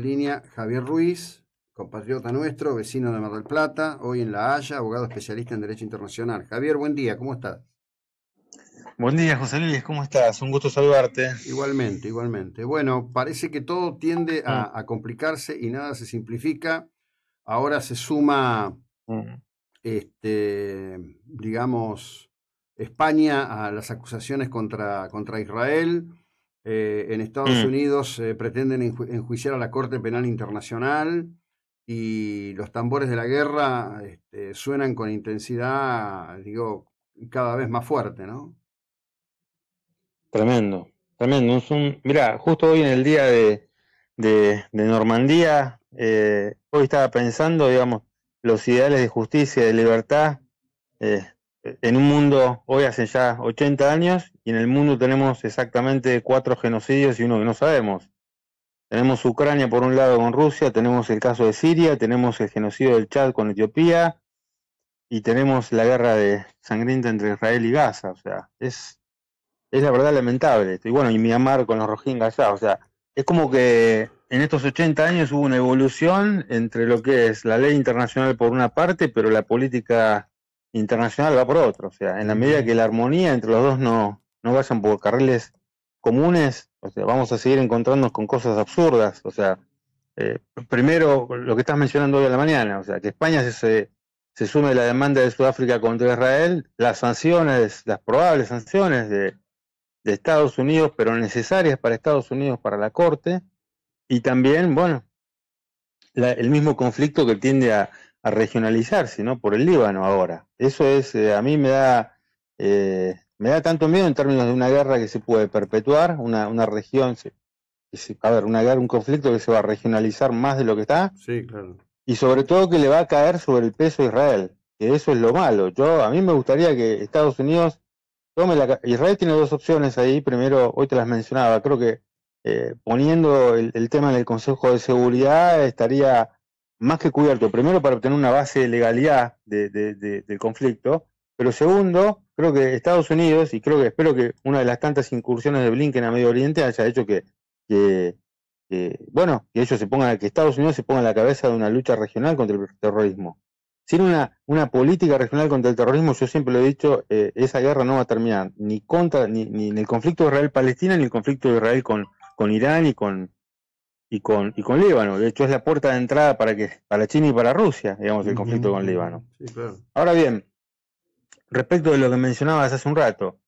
en línea Javier Ruiz, compatriota nuestro, vecino de Mar del Plata, hoy en La Haya, abogado especialista en Derecho Internacional. Javier, buen día, ¿cómo estás? Buen día, José Luis, ¿cómo estás? Un gusto saludarte. Igualmente, igualmente. Bueno, parece que todo tiende a, mm. complicarse y nada se simplifica. Ahora se suma, mm. este, digamos, España a las acusaciones contra, contra Israel. Eh, en Estados mm. Unidos eh, pretenden enjuiciar a la Corte Penal Internacional y los tambores de la guerra este, suenan con intensidad, digo, cada vez más fuerte, ¿no? Tremendo, tremendo. Es un, mira, justo hoy en el día de, de, Normandía, eh, hoy estaba pensando, digamos, los ideales de justicia y de libertad en un mundo, hoy hace ya 80 años, y en el mundo tenemos exactamente cuatro genocidios y uno que no sabemos. Tenemos Ucrania por un lado con Rusia, tenemos el caso de Siria, tenemos el genocidio del Chad con Etiopía, y tenemos la guerra de sangrienta entre Israel y Gaza. O sea, es, es la verdad lamentable. Y bueno, y Myanmar con los Rohingyas allá, o sea, es como que en estos 80 años hubo una evolución entre lo que es la ley internacional por una parte, pero la política internacional va por otra. O sea, en la medida que la armonía entre los dos no, no vayan por carriles comunes, o sea, vamos a seguir encontrándonos con cosas absurdas. O sea, eh, primero lo que estás mencionando hoy a la mañana, o sea, que España se, se sume a la demanda de Sudáfrica contra Israel, las sanciones, las probables sanciones de, de Estados Unidos, pero necesarias para Estados Unidos, para la Corte, y también, bueno, el mismo conflicto que tiende a, regionalizarse, ¿no? Por el Líbano ahora. Eso es, eh, a mí me da, eh, me da tanto miedo en términos de una guerra que se puede perpetuar, una, una región, a ver, una guerra, un conflicto que se va a regionalizar más de lo que está. Sí, claro. Y sobre todo que le va a caer sobre el peso de Israel, que eso es lo malo. Yo, a mí me gustaría que Estados Unidos Israel tiene dos opciones ahí. Primero, hoy te las mencionaba, creo que eh, poniendo el, tema en el Consejo de Seguridad estaría más que cubierto. Primero, para obtener una base de legalidad del conflicto. Pero segundo, creo que Estados Unidos, y creo que espero que una de las tantas incursiones de Blinken a Medio Oriente haya hecho que, bueno, que ellos se pongan, que Estados Unidos se ponga a la cabeza de una lucha regional contra el terrorismo sin una, una política regional contra el terrorismo, yo siempre lo he dicho, eh, esa guerra no va a terminar ni contra ni, ni en el conflicto Israel-Palestina ni el conflicto de Israel con, con Irán y con y con y con Líbano. De hecho es la puerta de entrada para que para China y para Rusia, digamos, el conflicto con Líbano. Ahora bien, respecto de lo que mencionabas hace un rato,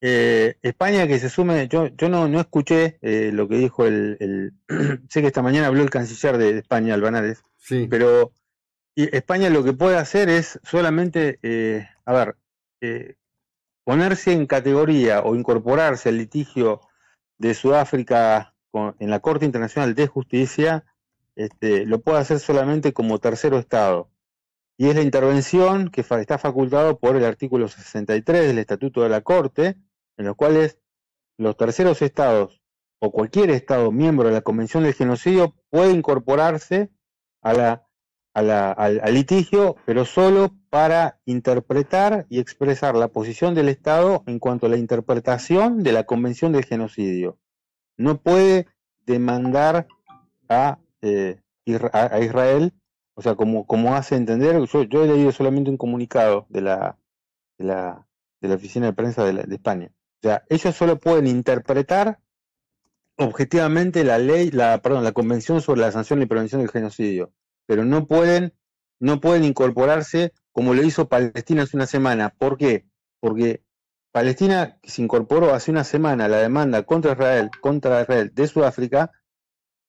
eh, España que se sume, yo, yo no, no escuché eh, lo que dijo el, el sé que esta mañana habló el canciller de, España, Albanares, sí. pero y España lo que puede hacer es solamente, eh, a ver, eh, ponerse en categoría o incorporarse al litigio de Sudáfrica en la Corte Internacional de Justicia, este, lo puede hacer solamente como tercero Estado. Y es la intervención que está facultado por el artículo 63 del Estatuto de la Corte, en los cuales los terceros estados o cualquier estado miembro de la Convención del Genocidio puede incorporarse a la al, litigio, pero solo para interpretar y expresar la posición del Estado en cuanto a la interpretación de la Convención del Genocidio. No puede demandar a, eh, a Israel, o sea, como, como hace entender, yo, yo, he leído solamente un comunicado de la, de la, de la Oficina de Prensa de, de España. O sea, ellos solo pueden interpretar objetivamente la ley, la, perdón, la Convención sobre la Sanción y Prevención del Genocidio pero no pueden, no pueden incorporarse como lo hizo Palestina hace una semana. ¿Por qué? Porque Palestina se incorporó hace una semana la demanda contra Israel, contra Israel de Sudáfrica,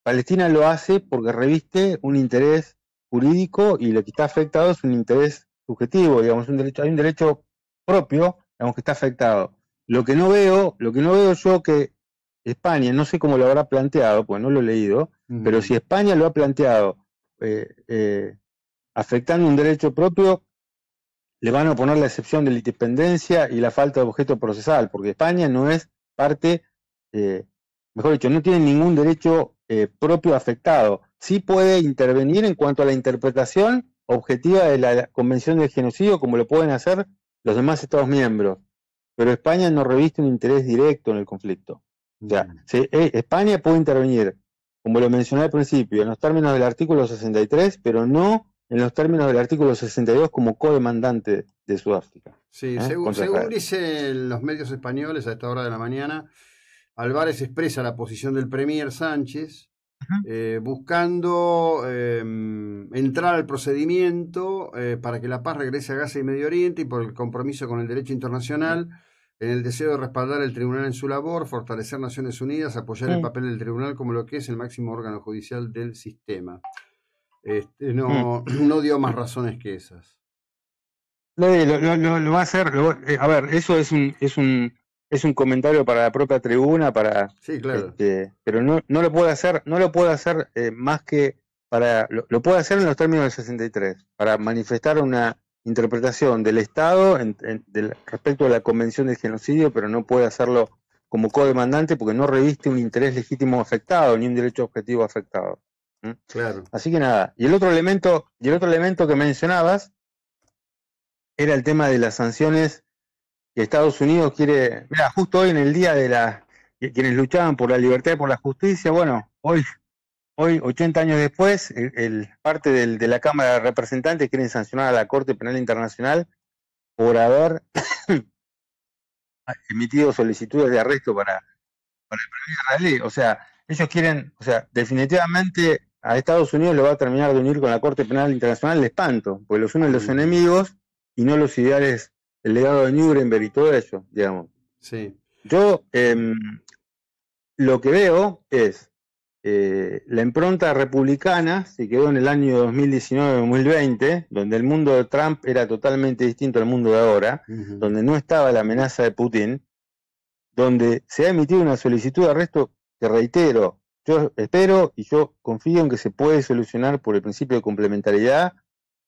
Palestina lo hace porque reviste un interés jurídico y lo que está afectado es un interés subjetivo, digamos, un derecho, hay un derecho propio, digamos, que está afectado. Lo que no veo, lo que no veo yo que España, no sé cómo lo habrá planteado, porque no lo he leído, pero si España lo ha planteado eh, eh, afectando un derecho propio, le van a poner la excepción de la independencia y la falta de objeto procesal, porque España no es parte, eh, mejor dicho, no tiene ningún derecho propio afectado. Sí puede intervenir en cuanto a la interpretación objetiva de la Convención del Genocidio, como lo pueden hacer los demás Estados miembros. Pero España no reviste un interés directo en el conflicto. O sea, mm. España puede intervenir como lo mencioné al principio, en los términos del artículo 63, pero no en los términos del artículo 62 como co-demandante de Sudáfrica. Sí, ¿eh? según, dicen los medios españoles a esta hora de la mañana, Álvarez expresa la posición del Premier Sánchez, eh, buscando em, entrar al procedimiento eh, para que la paz regrese a Gaza y Medio Oriente y por el compromiso con el derecho internacional, en el deseo de respaldar el tribunal en su labor, fortalecer Naciones Unidas, apoyar el papel del tribunal como lo que es el máximo órgano judicial del sistema. Este, no, mm. no dio más razones que esas. Lo, lo, va a hacer, eh, a ver, eso es un, es un, es un comentario para la propia tribuna, para sí, claro. Este, pero no, no lo puede hacer, no lo puede hacer eh, más que para, lo, puede hacer en los términos del 63, para manifestar una interpretación del Estado en, respecto a la Convención del Genocidio, pero no puede hacerlo como co-demandante porque no reviste un interés legítimo afectado ni un derecho objetivo afectado. Claro. Así que nada. Y el otro elemento, y el otro elemento que mencionabas era el tema de las sanciones que Estados Unidos quiere. Mira, justo hoy en el día de la quienes luchaban por la libertad y por la justicia, bueno, hoy, hoy 80 años después, el, parte del, de la Cámara de Representantes quieren sancionar a la Corte Penal Internacional por haber emitido solicitudes de arresto para, para el israelí. O sea, ellos quieren, o sea, definitivamente a Estados Unidos lo va a terminar de unir con la Corte Penal Internacional el espanto, porque los unen los enemigos y no los ideales, el legado de Nuremberg y todo eso, digamos. Sí. Yo em, lo que veo es eh, la impronta republicana se quedó en el año 2019-2020, donde el mundo de Trump era totalmente distinto al mundo de ahora, donde no estaba la amenaza de Putin, donde se ha emitido una solicitud de arresto que reitero, yo espero y yo confío en que se puede solucionar por el principio de complementariedad.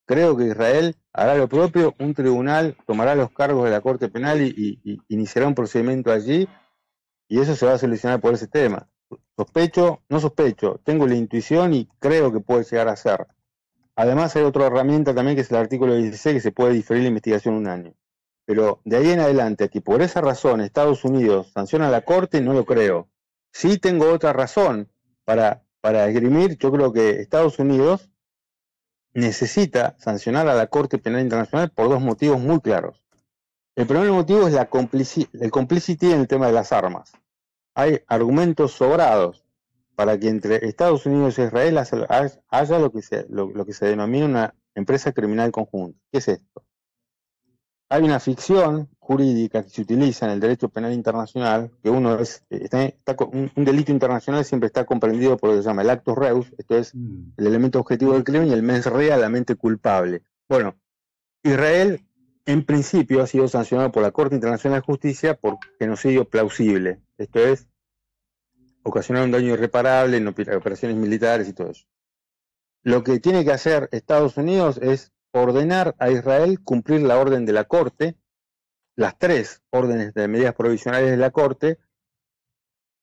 Creo que Israel hará lo propio, un tribunal tomará los cargos de la Corte Penal y, iniciará un procedimiento allí y eso se va a solucionar por ese tema. Sospecho, no sospecho, tengo la intuición y creo que puede llegar a ser. Además hay otra herramienta también que es el artículo 16 que se puede diferir la investigación un año. Pero de ahí en adelante, que por esa razón Estados Unidos sanciona a la Corte, no lo creo. Sí tengo otra razón para, para esgrimir, yo creo que Estados Unidos necesita sancionar a la Corte Penal Internacional por dos motivos muy claros. El primer motivo es la el complicity en el tema de las armas. Hay argumentos sobrados para que entre Estados Unidos e Israel haya lo que se, lo que se denomina una empresa criminal conjunta. ¿Qué es esto? hay una ficción jurídica que se utiliza en el derecho penal internacional, que uno es, está, un, delito internacional siempre está comprendido por lo que se llama el actus reus, esto es mm. el elemento objetivo del crimen, y el mens rea, la mente culpable. Bueno, Israel en principio ha sido sancionado por la Corte Internacional de Justicia por genocidio plausible, esto es ocasionar un daño irreparable en operaciones militares y todo eso. Lo que tiene que hacer Estados Unidos es ordenar a Israel cumplir la orden de la Corte, las tres órdenes de medidas provisionales de la Corte,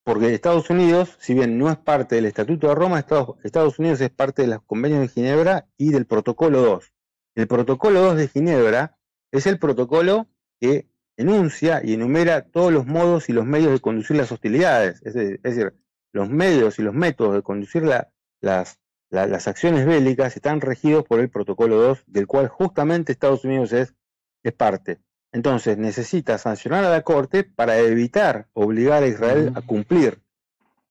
porque Estados Unidos, si bien no es parte del Estatuto de Roma, Estados, Unidos es parte de los convenios de Ginebra y del Protocolo 2. El Protocolo 2 de Ginebra es el protocolo que enuncia y enumera todos los modos y los medios de conducir las hostilidades, es decir, los medios y los métodos de conducir las acciones bélicas están regidos por el Protocolo 2, del cual justamente Estados Unidos es parte. Entonces necesita sancionar a la Corte para evitar obligar a Israel a cumplir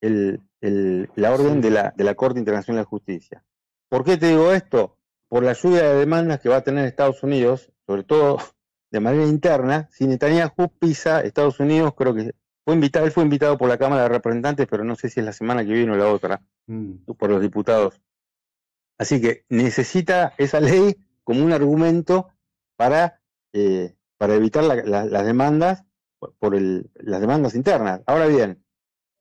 la orden de, la, de la Corte Internacional de Justicia. ¿Por qué te digo esto? Por la lluvia de demandas que va a tener Estados Unidos, sobre todo de manera interna, si Netanyahu pisa Estados Unidos, creo que fue invitado, él fue invitado por la Cámara de Representantes, pero no sé si es la semana que viene o la otra, mm. por los diputados. Así que necesita esa ley como un argumento para, eh, para evitar las demandas por las demandas internas. Ahora bien,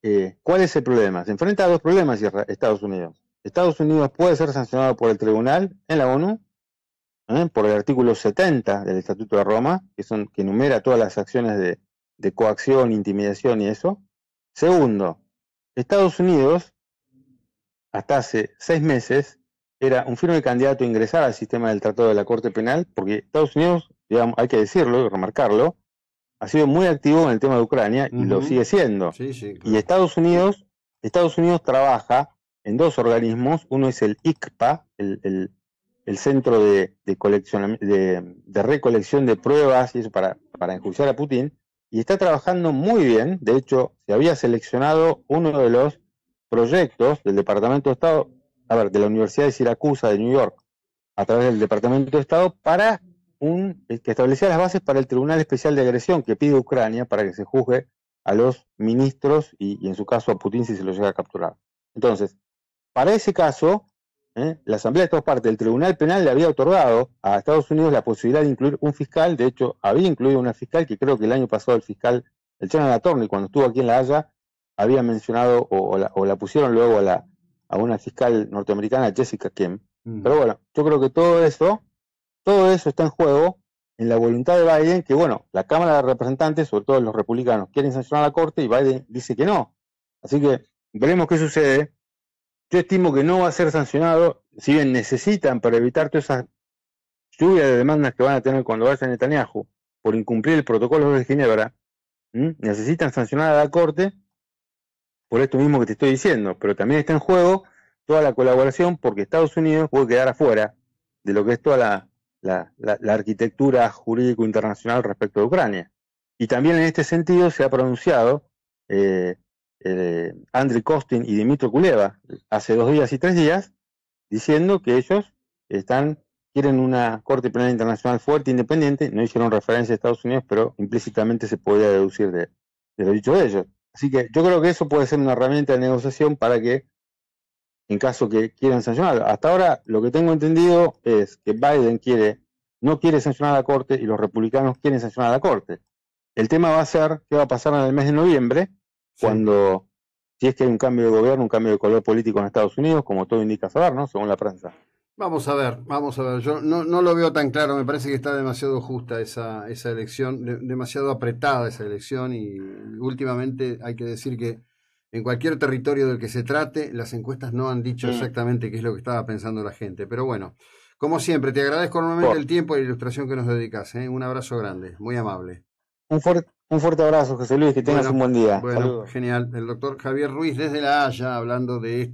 eh, ¿cuál es el problema? Se enfrenta a dos problemas Estados Unidos. Estados Unidos puede ser sancionado por el tribunal en la ONU ¿eh? por el artículo 70 del Estatuto de Roma, que, son, que enumera todas las acciones de coacción, intimidación y eso. Segundo, Estados Unidos, hasta hace seis meses, era un firme candidato a ingresar al sistema del Tratado de la Corte Penal, porque Estados Unidos, digamos, hay que decirlo y remarcarlo, ha sido muy activo en el tema de Ucrania y lo sigue siendo. Y Estados Unidos, Estados Unidos trabaja en dos organismos. Uno es el ICPA, el, Centro de, de, Recolección de Pruebas y eso para, para enjuiciar a Putin, y está trabajando muy bien. De hecho, se había seleccionado uno de los proyectos del Departamento de Estado, a ver, de la Universidad de Siracusa de New York, a través del Departamento de Estado, para un, que establecía las bases para el Tribunal Especial de Agresión que pide Ucrania para que se juzgue a los ministros y, en su caso a Putin si se lo llega a capturar. Entonces, para ese caso, ¿eh? la Asamblea de Estados Partes del Tribunal Penal le había otorgado a Estados Unidos la posibilidad de incluir un fiscal, de hecho, había incluido una fiscal que creo que el año pasado el fiscal, el General Attorney, cuando estuvo aquí en La Haya, había mencionado o, la, pusieron luego a, la, a una fiscal norteamericana, Jessica Kim. Mm. Pero bueno, yo creo que todo eso, todo eso está en juego en la voluntad de Biden, que bueno, la Cámara de Representantes, sobre todo los republicanos, quieren sancionar a la Corte y Biden dice que no. Así que veremos qué sucede. Yo estimo que no va a ser sancionado, si bien necesitan para evitar todas esas lluvias de demandas que van a tener cuando vayan a Netanyahu por incumplir el protocolo de Ginebra, necesitan sancionar a la Corte por esto mismo que te estoy diciendo, pero también está en juego toda la colaboración porque Estados Unidos puede quedar afuera de lo que es toda la, la, arquitectura jurídico internacional respecto de Ucrania. Y también en este sentido se ha pronunciado eh, eh, Andriy Kostin y Dimitro Kuleva hace dos días y tres días diciendo que ellos están quieren una Corte Penal Internacional fuerte e independiente, no hicieron referencia a Estados Unidos, pero implícitamente se podía deducir de, de lo dicho de ellos. Así que yo creo que eso puede ser una herramienta de negociación para que, en caso que quieran sancionar. Hasta ahora, lo que tengo entendido es que Biden quiere, no quiere sancionar a la Corte y los republicanos quieren sancionar a la Corte. El tema va a ser qué va a pasar en el mes de noviembre, cuando, si es que hay un cambio de gobierno, un cambio de color político en Estados Unidos, como todo indica saber, ¿no? Según la prensa. Vamos a ver, vamos a ver. Yo no, no lo veo tan claro, me parece que está demasiado justa esa, esa elección, demasiado apretada esa elección y últimamente hay que decir que en cualquier territorio del que se trate, las encuestas no han dicho mm. exactamente qué es lo que estaba pensando la gente. Pero bueno, como siempre, te agradezco enormemente el tiempo y la ilustración que nos dedicas. ¿eh? Un abrazo grande, muy amable. Un fuerte, un fuerte abrazo, José Luis, que tengas un buen día. Bueno, genial. El doctor Javier Ruiz desde La Haya, hablando de esto.